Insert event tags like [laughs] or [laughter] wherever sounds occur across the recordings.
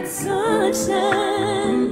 that sunshine.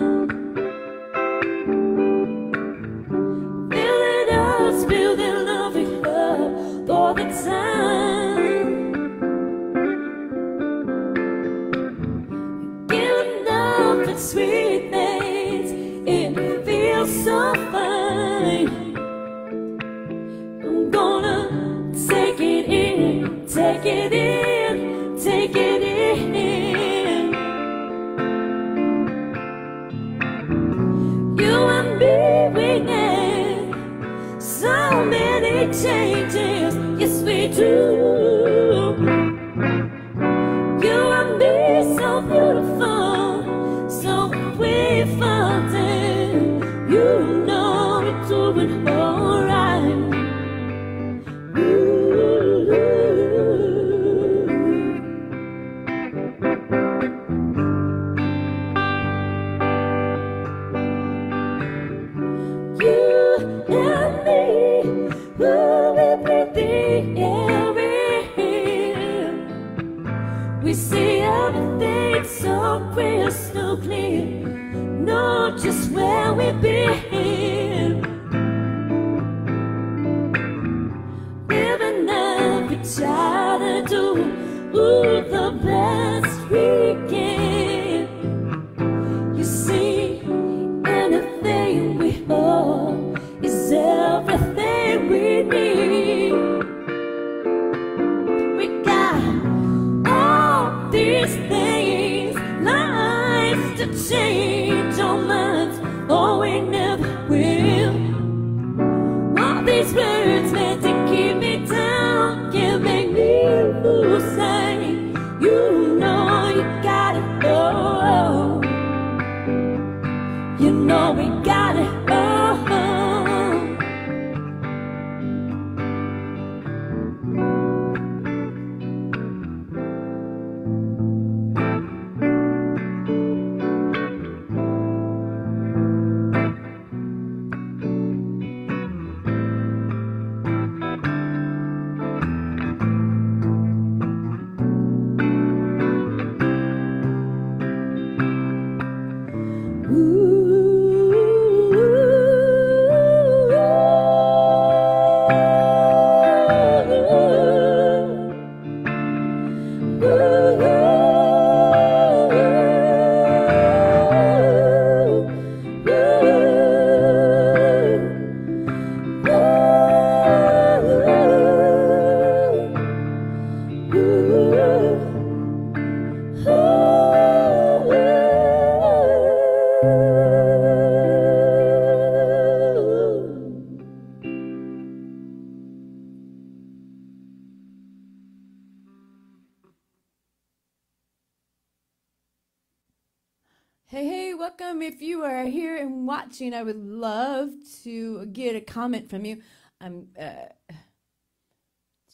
and watching, I would love to get a comment from you. I'm uh,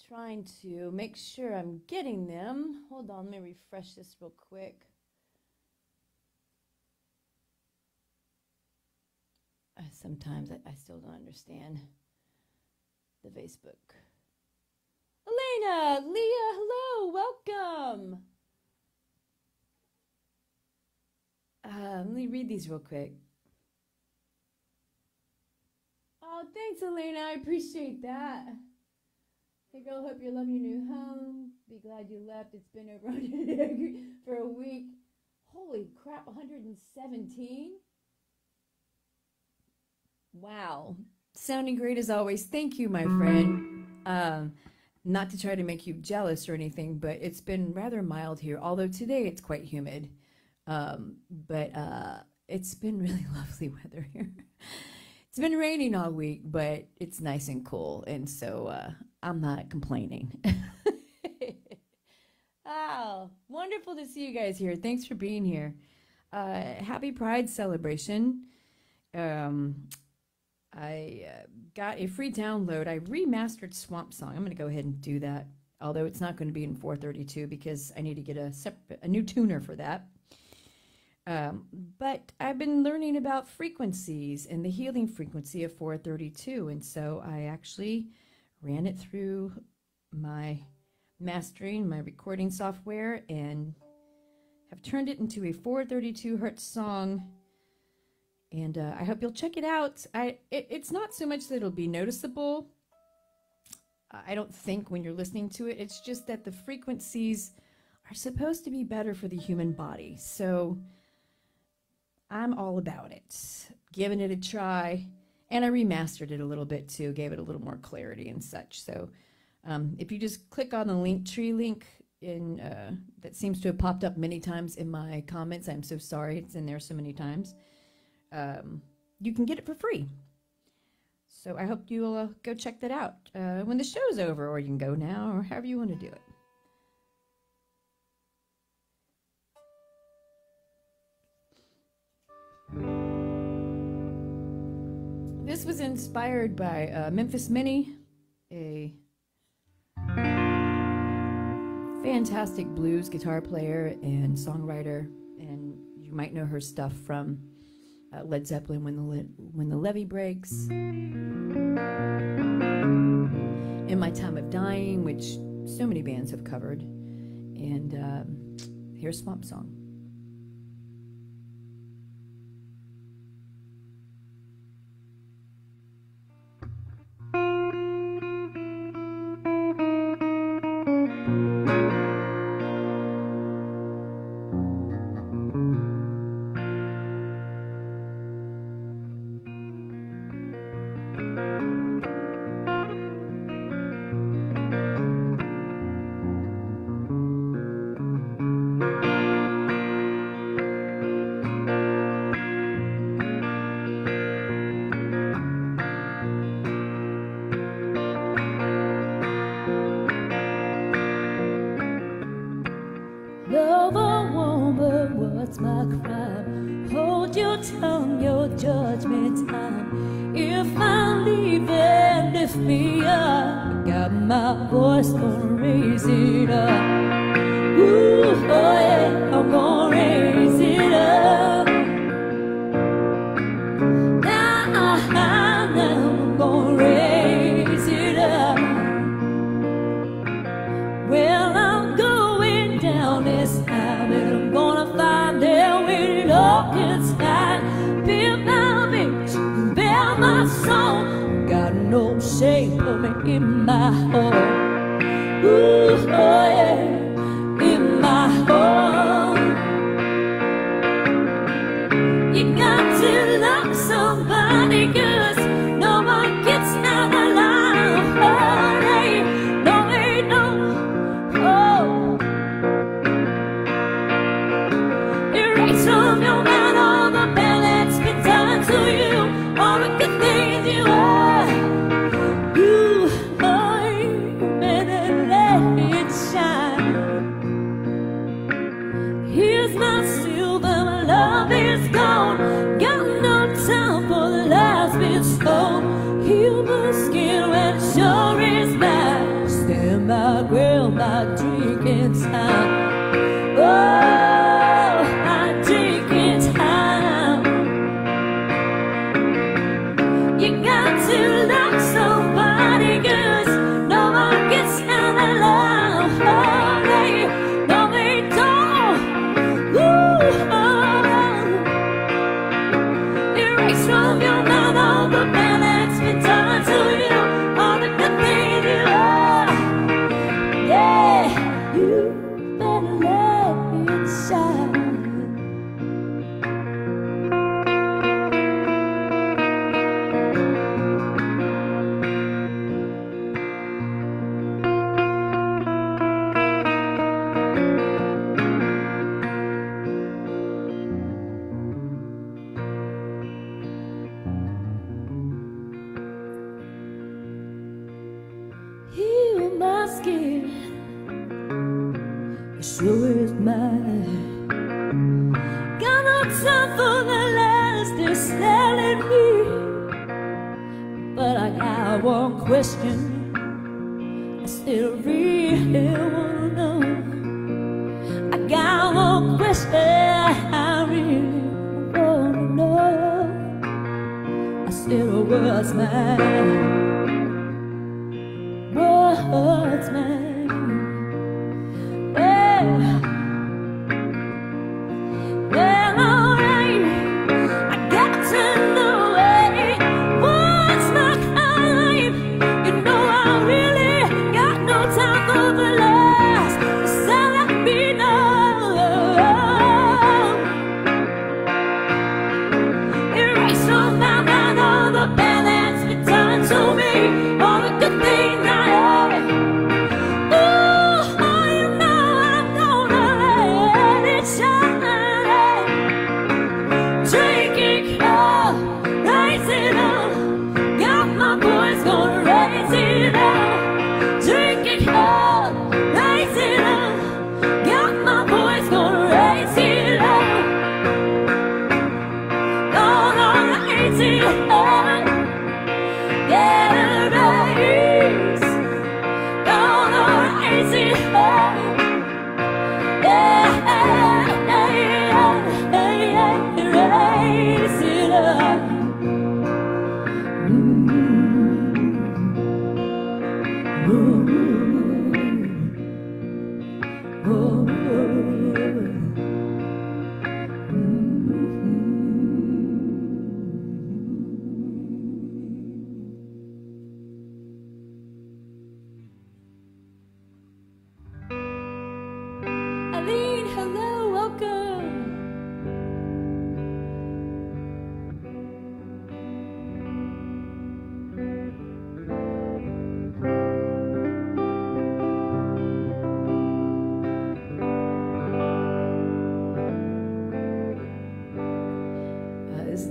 trying to make sure I'm getting them. Hold on, let me refresh this real quick. Sometimes I, I still don't understand the Facebook. Elena, Leah, hello, welcome. Uh, let me read these real quick. Oh, thanks, Elena. I appreciate that. Hey, girl, hope you love your new home. Be glad you left. It's been [laughs] over for a week. Holy crap, 117? Wow. Sounding great as always. Thank you, my friend. Um, not to try to make you jealous or anything, but it's been rather mild here, although today it's quite humid. Um, but uh, it's been [laughs] really lovely weather here it's been raining all week, but it's nice and cool, and so uh, I'm not complaining. [laughs] oh, wonderful to see you guys here. Thanks for being here. Uh, happy Pride celebration. Um, I uh, got a free download. I remastered Swamp Song. I'm going to go ahead and do that, although it's not going to be in 432 because I need to get a a new tuner for that. Um, but I've been learning about frequencies and the healing frequency of 432, and so I actually ran it through my mastering, my recording software, and have turned it into a 432 hertz song and uh, I hope you'll check it out. I it, it's not so much that it'll be noticeable. I don't think when you're listening to it. It's just that the frequencies are supposed to be better for the human body. So I'm all about it. Giving it a try, and I remastered it a little bit too. Gave it a little more clarity and such. So um, if you just click on the Linktree link in uh, that seems to have popped up many times in my comments. I'm so sorry it's in there so many times um, you can get it for free. So I hope you'll uh, go check that out uh, when the show's over, or you can go now, or however you want to do it. This was inspired by uh, Memphis Minnie, a fantastic blues guitar player and songwriter, and you might know her stuff from uh, Led Zeppelin when the Le- when the levee breaks. In my time of dying, which so many bands have covered, and um, here's Swamp Song. Told.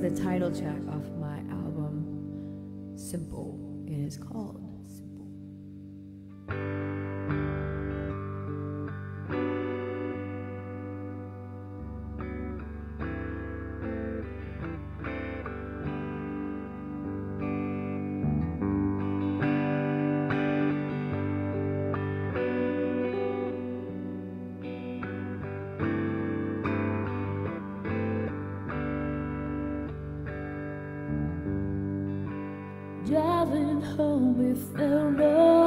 the title track off my album, Simple, it is called. before we fell love.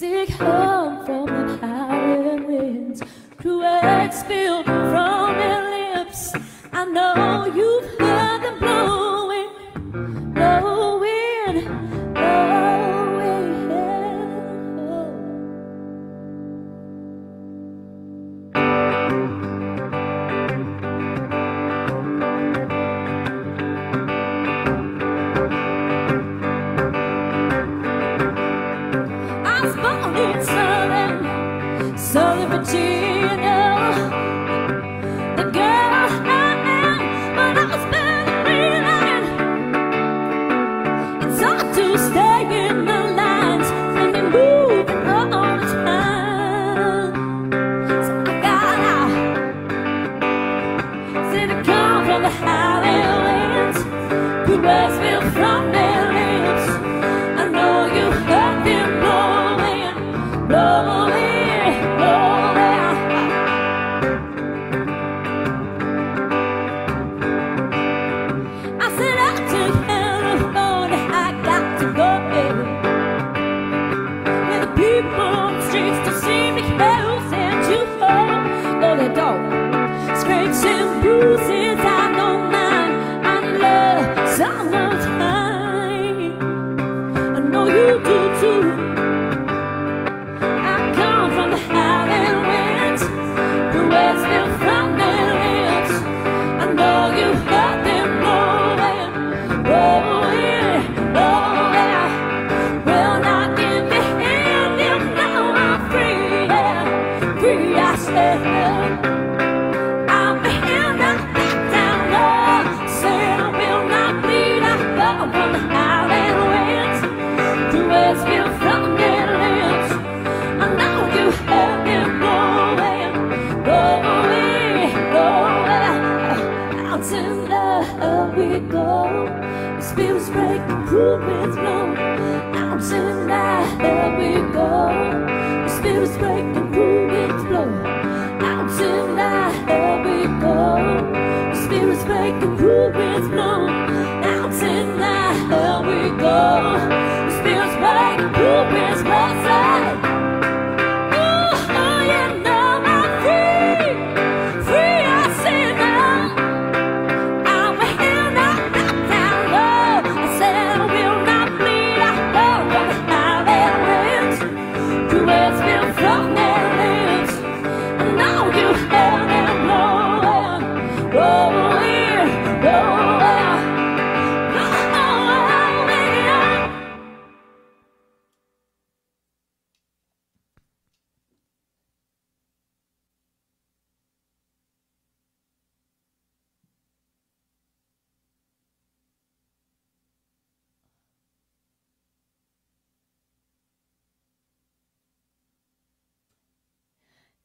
Sick hum from the howling winds, cruel spilled from your lips. I know you've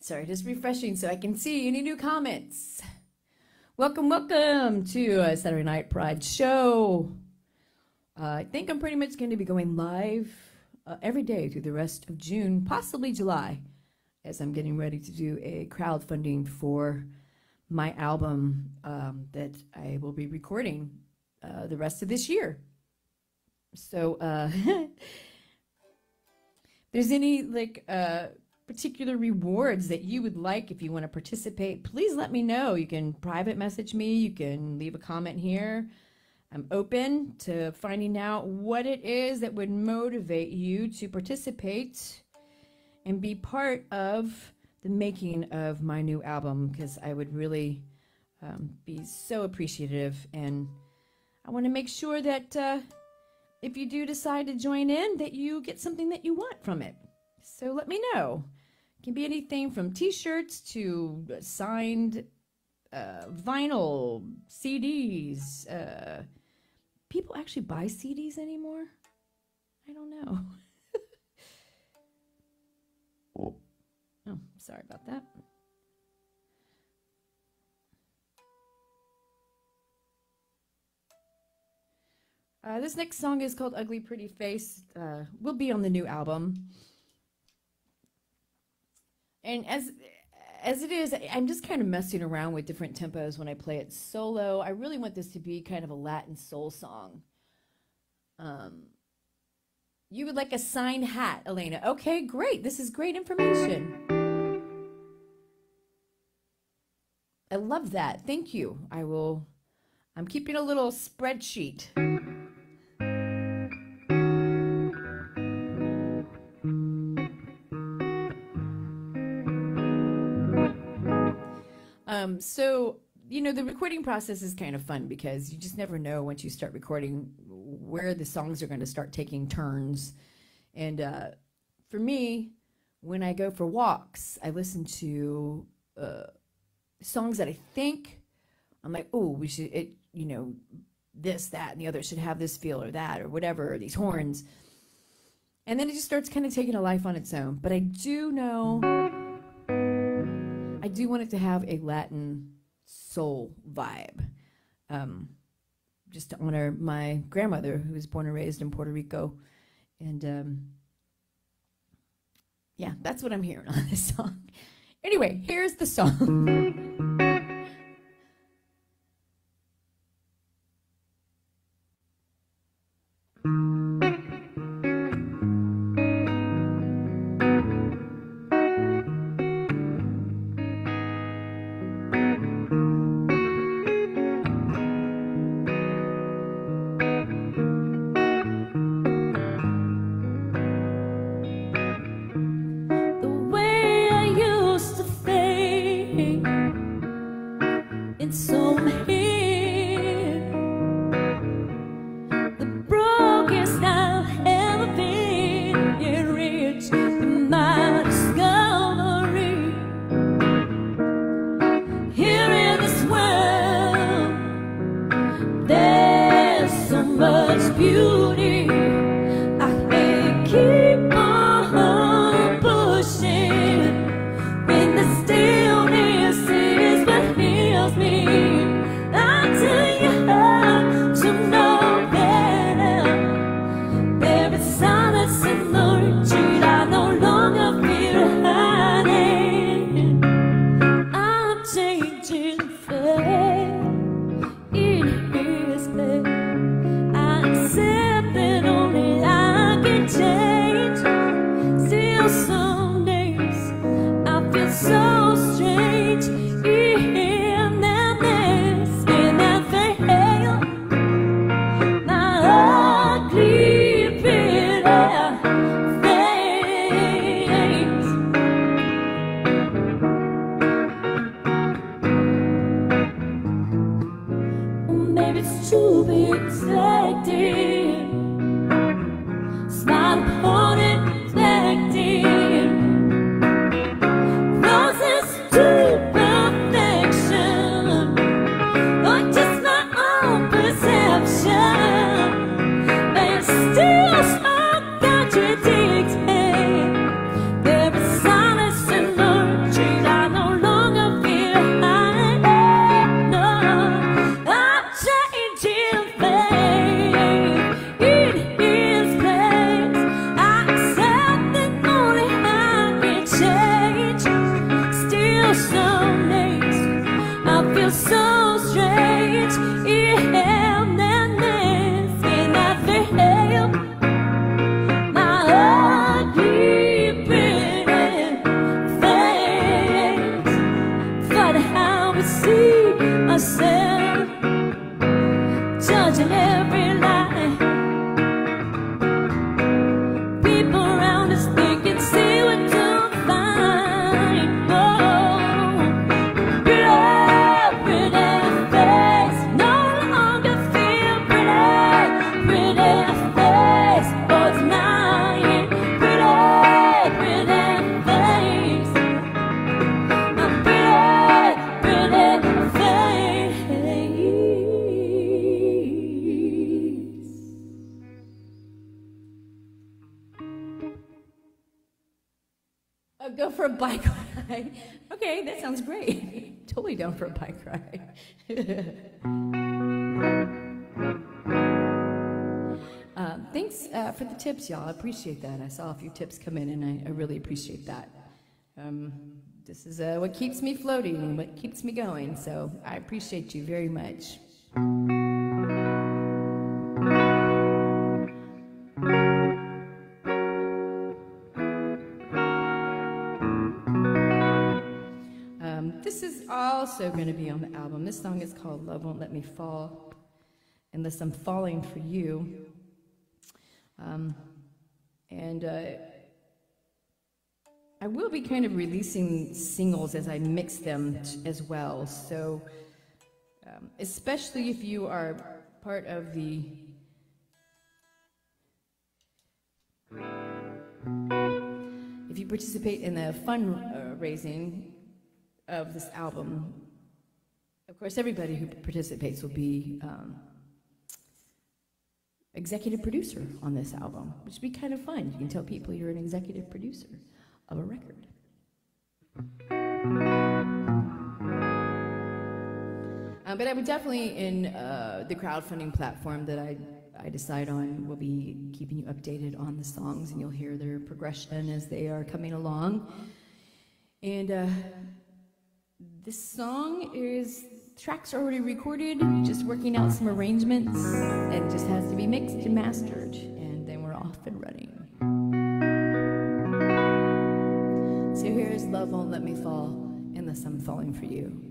Sorry, just refreshing so I can see any new comments. Welcome, welcome to a Saturday Night Pride show. Uh, I think I'm pretty much going to be going live uh, every day through the rest of June, possibly July, as I'm getting ready to do a crowdfunding for my album um, that I will be recording uh, the rest of this year. So, uh, [laughs] there's any like uh, particular rewards that you would like if you want to participate, please let me know. You can private message me, you can leave a comment here. I'm open to finding out what it is that would motivate you to participate and be part of the making of my new album because I would really um, be so appreciative and I want to make sure that uh, if you do decide to join in that you get something that you want from it. So let me know. Can be anything from t-shirts to signed uh, vinyl, CDs. Uh, people actually buy CDs anymore? I don't know. oh, sorry about that. Uh, this next song is called Ugly Pretty Face. Uh, will be on the new album. And as as it is, I'm just kind of messing around with different tempos when I play it solo. I really want this to be kind of a Latin soul song. Um, you would like a signed hat, Elena. Okay, great. This is great information. I love that. Thank you. I will. I'm keeping a little spreadsheet. Um, so you know the recording process is kind of fun because you just never know once you start recording where the songs are going to start taking turns. And uh, for me, when I go for walks, I listen to uh, songs that I think I'm like, oh, we should, it, you know, this, that, and the other should have this feel or that or whatever, or these horns. And then it just starts kind of taking a life on its own. But I do know, do want it to have a Latin soul vibe. Um, just to honor my grandmother, who was born and raised in Puerto Rico. And um, yeah, that's what I'm hearing on this [laughs] song. Anyway, here's the song. Tips, y'all. I appreciate that. I saw a few tips come in, and I, I really appreciate that. Um, this is uh, what keeps me floating and what keeps me going. So I appreciate you very much. Um, this is also going to be on the album. This song is called Love Won't Let Me Fall, Unless I'm Falling for You. Um, and uh, I will be kind of releasing singles as I mix them as well. So, um, especially if you are part of the if you participate in the fundraising of this album, of course, everybody who participates will be um, executive producer on this album, which would be kind of fun. You can tell people you're an executive producer of a record. Um, but I would definitely, in uh, the crowdfunding platform that I, I decide on, will be keeping you updated on the songs, and you'll hear their progression as they are coming along. And uh, this song is tracks are already recorded, just working out some arrangements, and just has to be mixed and mastered, and then we're off and running. So here's Love Won't Let Me Fall Unless I'm Falling for You.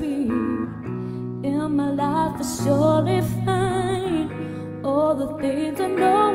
Be. In my life, I surely find all the things I know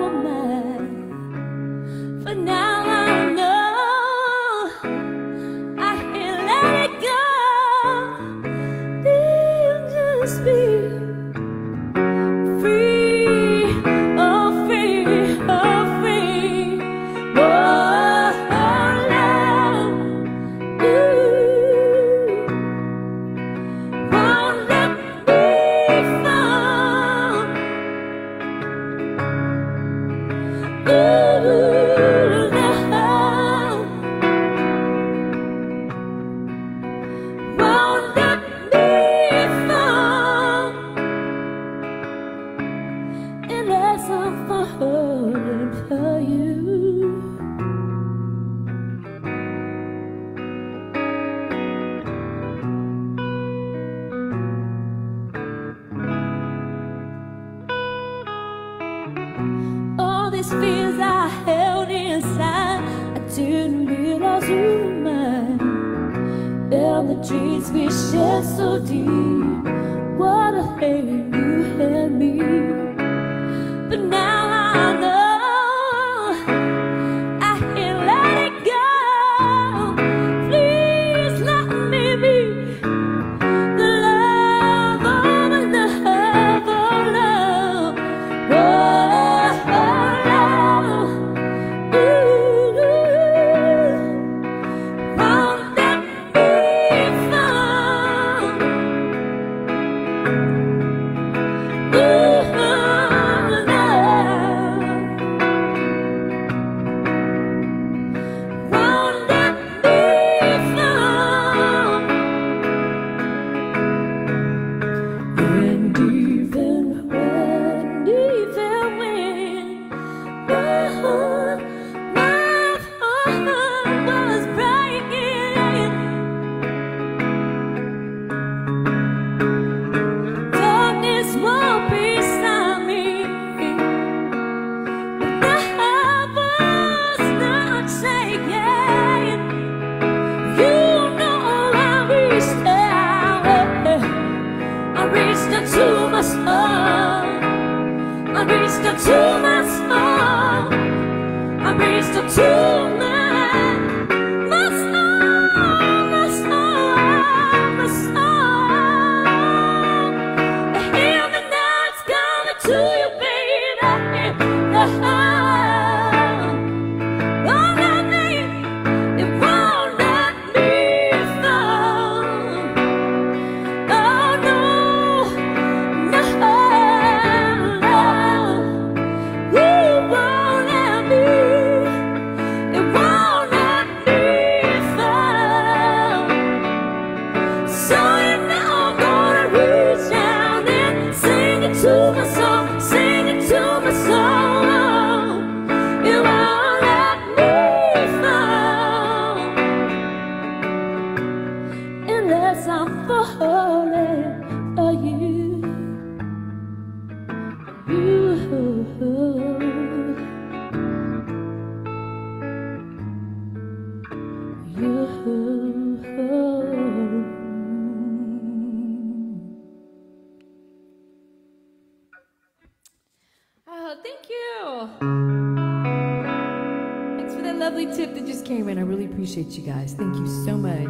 you guys. Thank you so much.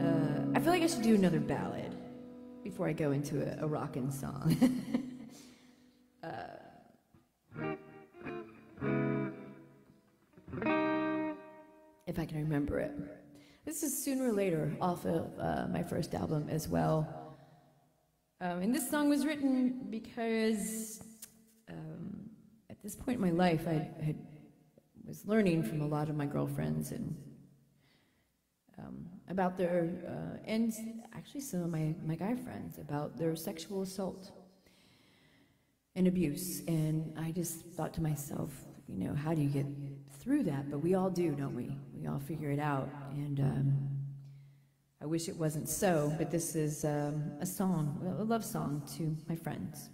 Uh, I feel like I should do another ballad before I go into a, a rockin' song. [laughs] uh, if I can remember it. This is sooner or later off of uh, my first album as well. Um, and this song was written because um, at this point in my life, I had, was learning from a lot of my girlfriends and um, about their, uh, and actually some of my, my guy friends, about their sexual assault and abuse. And I just thought to myself, you know, how do you get through that? But we all do, don't we? We all figure it out. And um, I wish it wasn't so, but this is um, a song, a love song to my friends.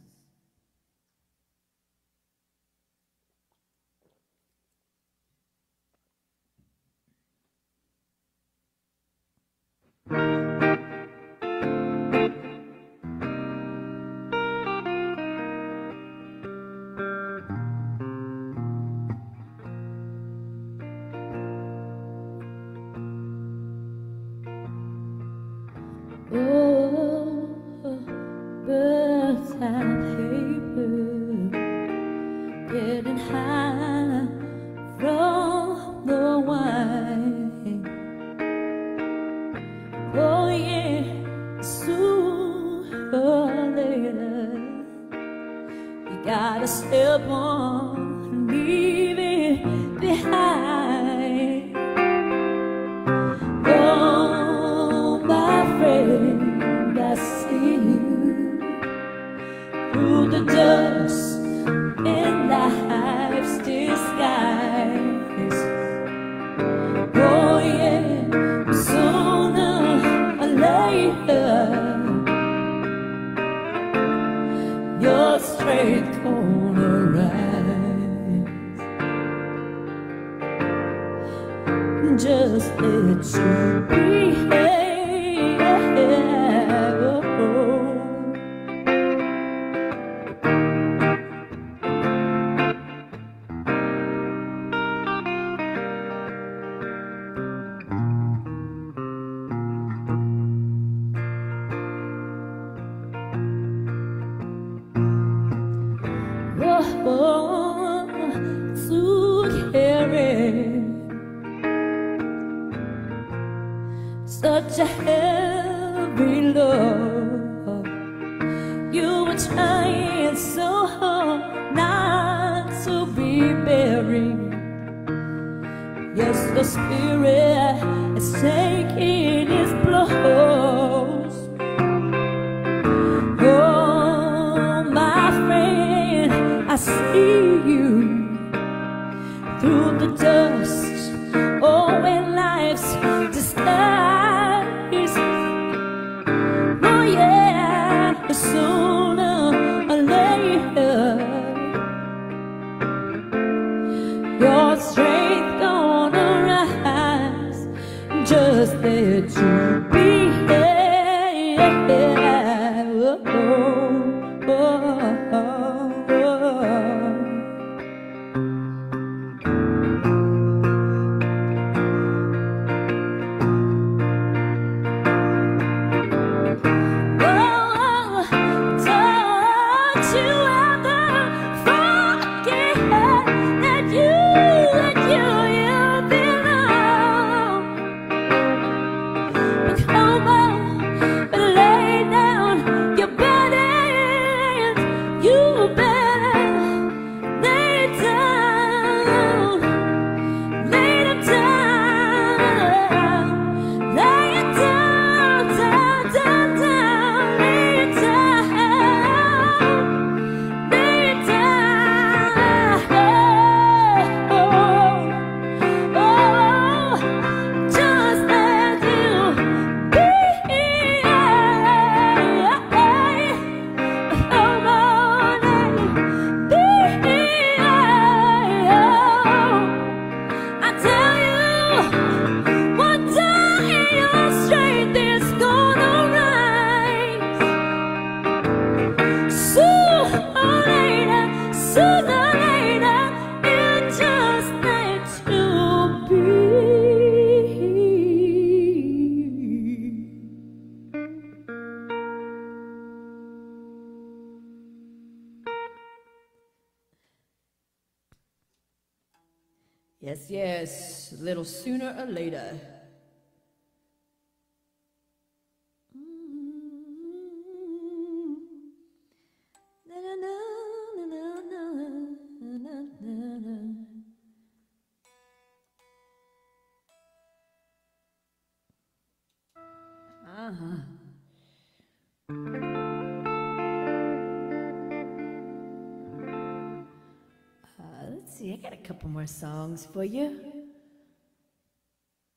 Songs for you. Let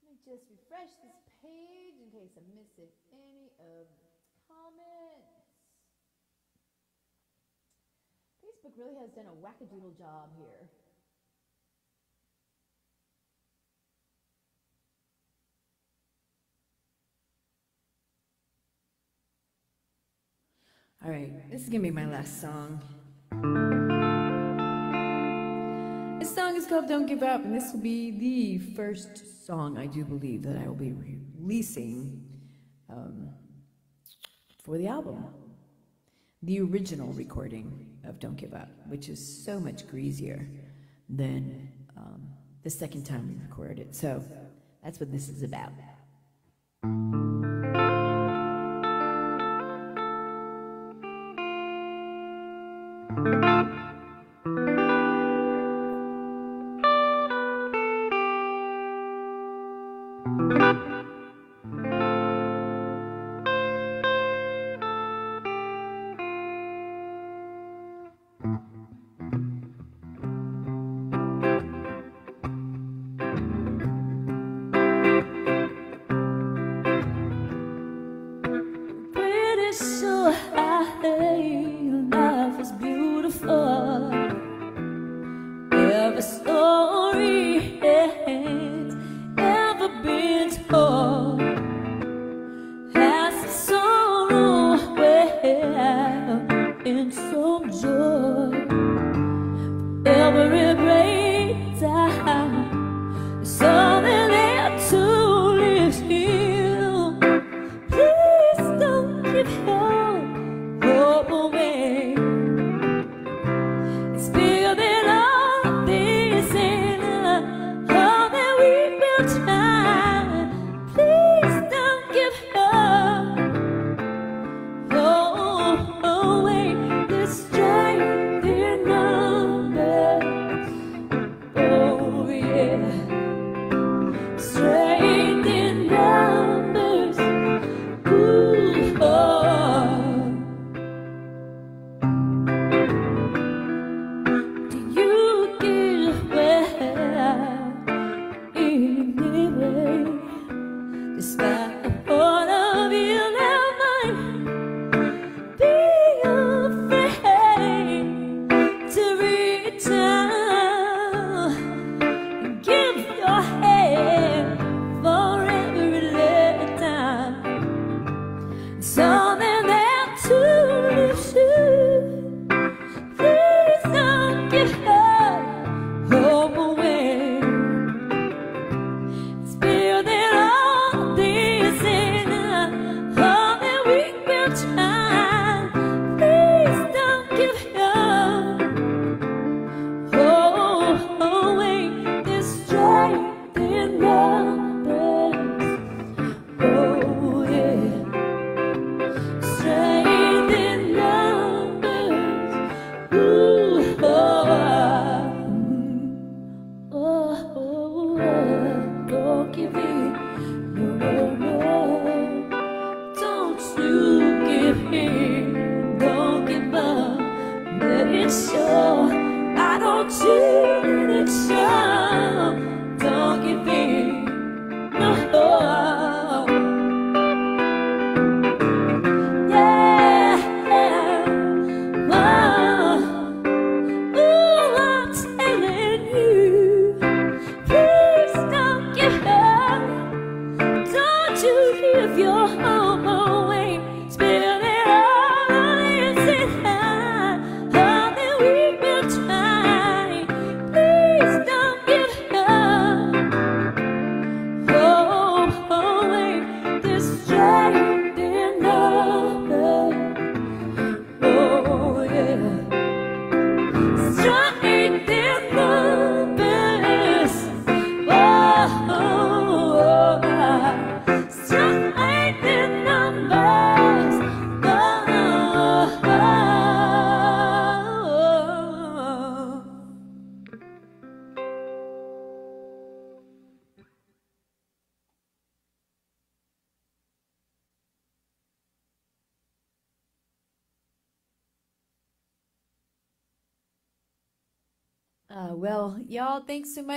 me just refresh this page in case I'm missing any of the comments. Facebook really has done a wackadoodle job here. All right, this is gonna be my last song. Song is called Don't Give Up, and this will be the first song I do believe that I will be releasing um, for the album. The original recording of Don't Give Up, which is so much greasier than um, the second time we recorded it. So that's what this is about.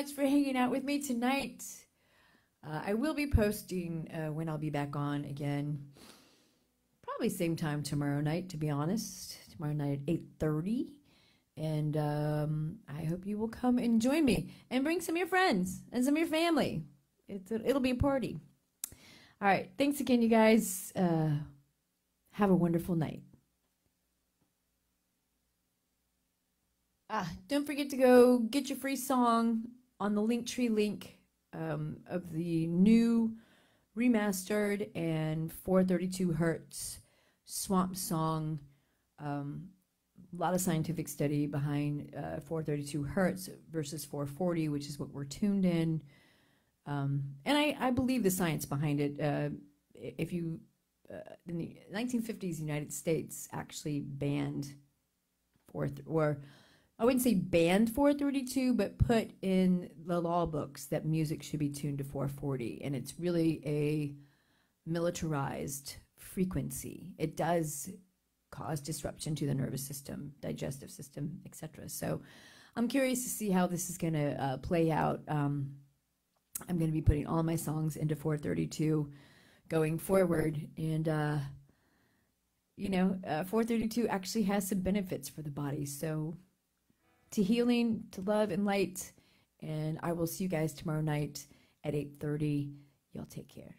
Much for hanging out with me tonight. Uh, I will be posting uh, when I'll be back on again. Probably same time tomorrow night, to be honest. Tomorrow night at eight thirty, and um, I hope you will come and join me and bring some of your friends and some of your family. It's a, it'll be a party. All right, thanks again, you guys. Uh, have a wonderful night. Ah, don't forget to go get your free song on the Linktree link um, of the new remastered and 432 hertz swamp song. Um, a lot of scientific study behind uh, 432 hertz versus 440, which is what we're tuned in. Um, and I, I believe the science behind it. Uh, if you, uh, in the 1950s, United States actually banned fourth or I wouldn't say banned 432, but put in the law books that music should be tuned to 440. And it's really a militarized frequency. It does cause disruption to the nervous system, digestive system, etc. So I'm curious to see how this is going to uh, play out. Um, I'm going to be putting all my songs into 432 going forward. And, uh, you know, uh, 432 actually has some benefits for the body. So to healing, to love and light. And I will see you guys tomorrow night at 8:30. Y'all take care.